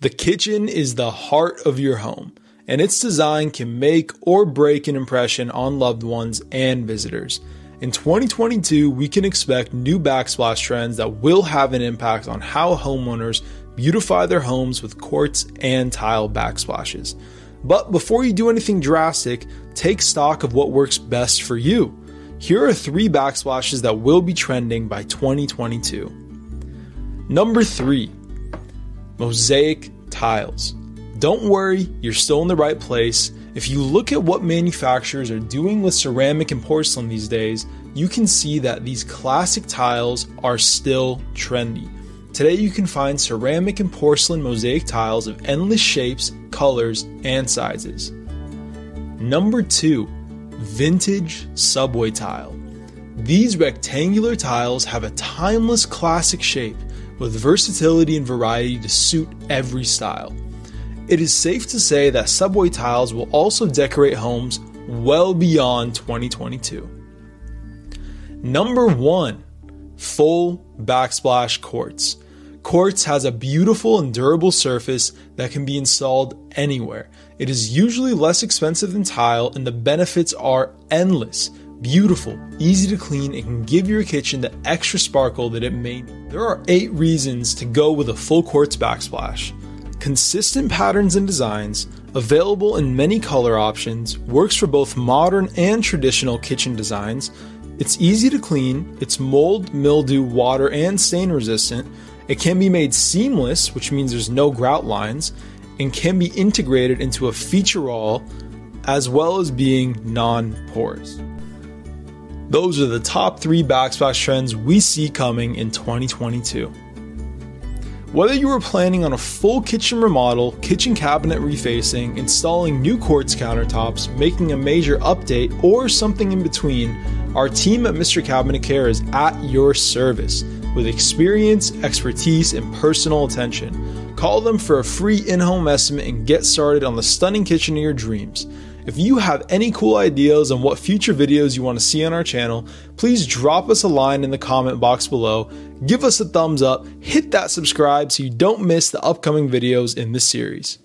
The kitchen is the heart of your home, and its design can make or break an impression on loved ones and visitors. In 2022, we can expect new backsplash trends that will have an impact on how homeowners beautify their homes with quartz and tile backsplashes. But before you do anything drastic, take stock of what works best for you. Here are three backsplashes that will be trending by 2022. Number three, mosaic tiles. Don't worry, you're still in the right place. If you look at what manufacturers are doing with ceramic and porcelain these days, you can see that these classic tiles are still trendy. Today, you can find ceramic and porcelain mosaic tiles of endless shapes, colors, and sizes. Number two, vintage subway tile. These rectangular tiles have a timeless classic shape with versatility and variety to suit every style. It is safe to say that subway tiles will also decorate homes well beyond 2022. Number one, full backsplash quartz. Quartz has a beautiful and durable surface that can be installed anywhere. It is usually less expensive than tile, and the benefits are endless. Beautiful, easy to clean, and can give your kitchen the extra sparkle that it may need. There are eight reasons to go with a full quartz backsplash. Consistent patterns and designs, available in many color options, works for both modern and traditional kitchen designs. It's easy to clean, it's mold, mildew, water, and stain resistant it can be made seamless, which means there's no grout lines, and can be integrated into a feature wall as well as being non porous. Those are the top three backsplash trends we see coming in 2022. Whether you are planning on a full kitchen remodel, kitchen cabinet refacing, installing new quartz countertops, making a major update, or something in between, our team at Mr. Cabinet Care is at your service with experience, expertise, and personal attention. Call them for a free in home estimate and get started on the stunning kitchen of your dreams. If you have any cool ideas on what future videos you want to see on our channel, please drop us a line in the comment box below, give us a thumbs up, hit that subscribe so you don't miss the upcoming videos in this series.